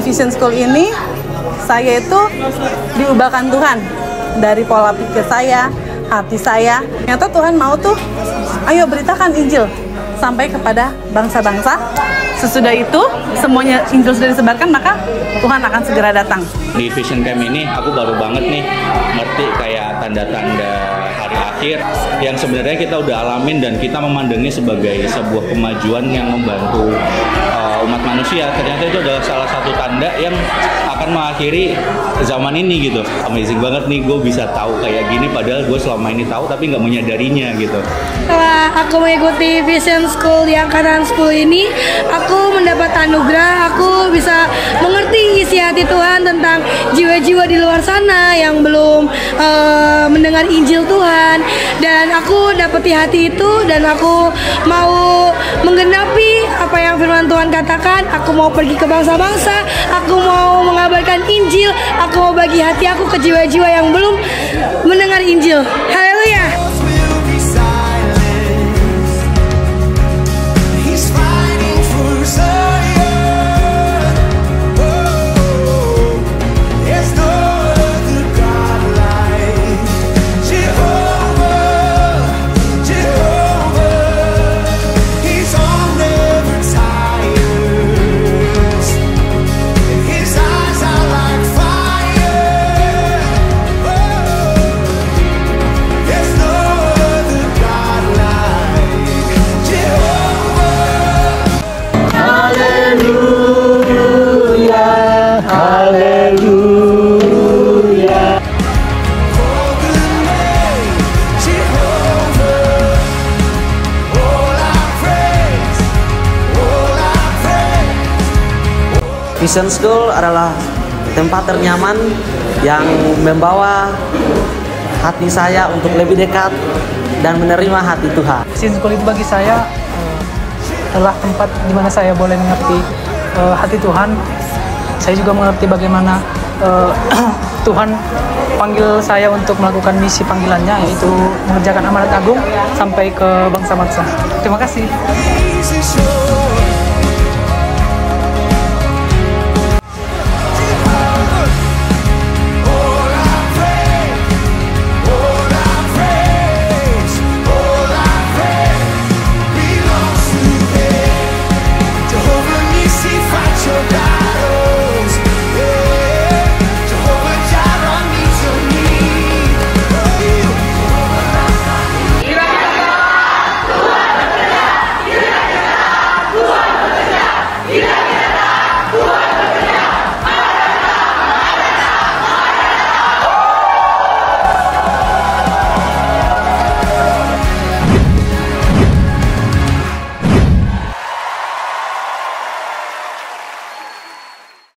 Vision School ini saya itu diubahkan Tuhan dari pola pikir saya, hati saya. Ternyata Tuhan mau tuh, ayo beritakan Injil sampai kepada bangsa-bangsa. Sesudah itu semuanya Injil sudah disebarkan maka Tuhan akan segera datang. Di Vision Camp ini aku baru banget nih ngerti kayak tanda-tanda hari akhir yang sebenarnya kita udah alamin dan kita memandangnya sebagai sebuah kemajuan yang membantu uh, umat manusia. Ternyata itu adalah salah satu tanda yang akan mengakhiri zaman ini gitu. Amazing banget nih gue bisa tahu kayak gini padahal gue selama ini tahu tapi nggak menyadarinya gitu. Setelah aku mengikuti Vision School di angkatan 10 ini, aku mendapat anugerah, aku bisa mengerti isi hati Tuhan tentang jiwa-jiwa di luar sana yang belum uh, mendengar Injil Tuhan dan aku dapati hati itu dan aku mau menggenapi apa yang firman Tuhan katakan, aku mau pergi ke bangsa-bangsa, aku mau mengabarkan Injil, aku mau bagi hati aku ke jiwa-jiwa yang belum mendengar Injil. Haleluya. Vision School adalah tempat ternyaman yang membawa hati saya untuk lebih dekat dan menerima hati Tuhan. Vision School itu bagi saya eh, adalah tempat di mana saya boleh mengerti eh, hati Tuhan. Saya juga mengerti bagaimana eh, Tuhan panggil saya untuk melakukan misi panggilannya yaitu mengerjakan amanat agung sampai ke bangsa-bangsa. Terima kasih.